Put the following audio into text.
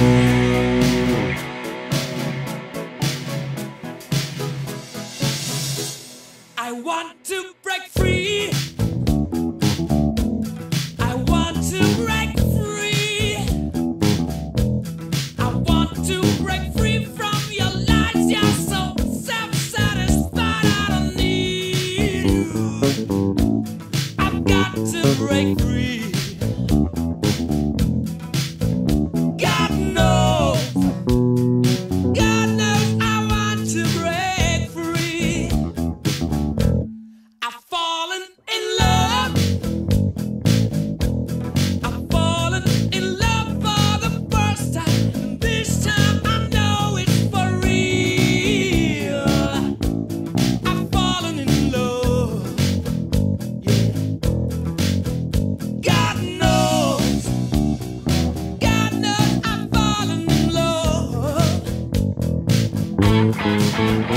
I want to break free. I want to break free. I want to break free from your lies. You're so self satisfied. I don't need you. I've got to break free. Friends.